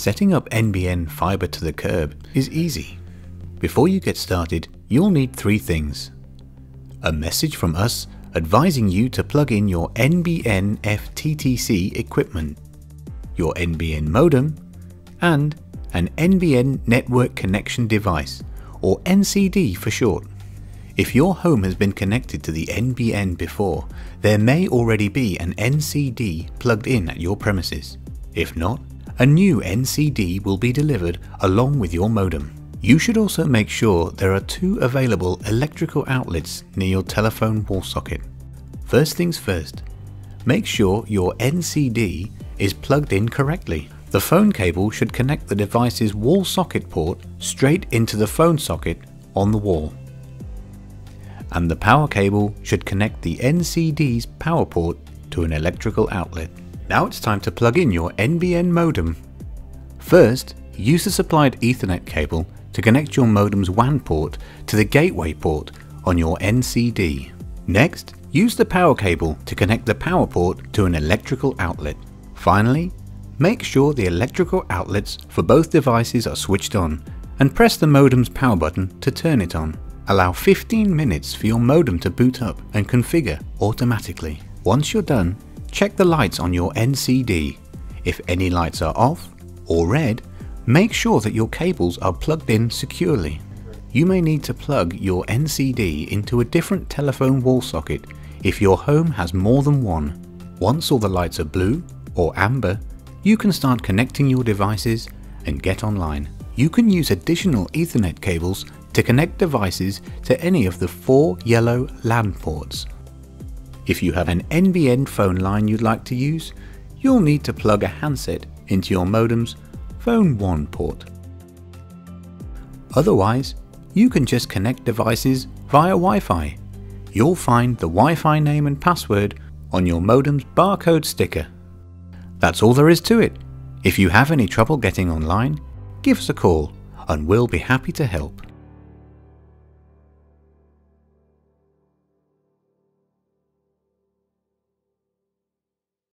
Setting up NBN fiber to the curb is easy. Before you get started, you'll need three things. A message from us advising you to plug in your NBN FTTC equipment, your NBN modem, and an NBN network connection device, or NCD for short. If your home has been connected to the NBN before, there may already be an NCD plugged in at your premises. If not, a new NCD will be delivered along with your modem. You should also make sure there are two available electrical outlets near your telephone wall socket. First things first, make sure your NCD is plugged in correctly. The phone cable should connect the device's wall socket port straight into the phone socket on the wall. And the power cable should connect the NCD's power port to an electrical outlet. Now it's time to plug in your NBN modem. First, use the supplied Ethernet cable to connect your modem's WAN port to the gateway port on your NCD. Next, use the power cable to connect the power port to an electrical outlet. Finally, Make sure the electrical outlets for both devices are switched on and press the modem's power button to turn it on. Allow 15 minutes for your modem to boot up and configure automatically. Once you're done, check the lights on your NCD. If any lights are off or red, make sure that your cables are plugged in securely. You may need to plug your NCD into a different telephone wall socket if your home has more than one. Once all the lights are blue or amber, you can start connecting your devices and get online. You can use additional Ethernet cables to connect devices to any of the four yellow LAN ports. If you have an NBN phone line you'd like to use, you'll need to plug a handset into your modem's Phone 1 port. Otherwise, you can just connect devices via Wi-Fi. You'll find the Wi-Fi name and password on your modem's barcode sticker. That's all there is to it. If you have any trouble getting online, give us a call and we'll be happy to help.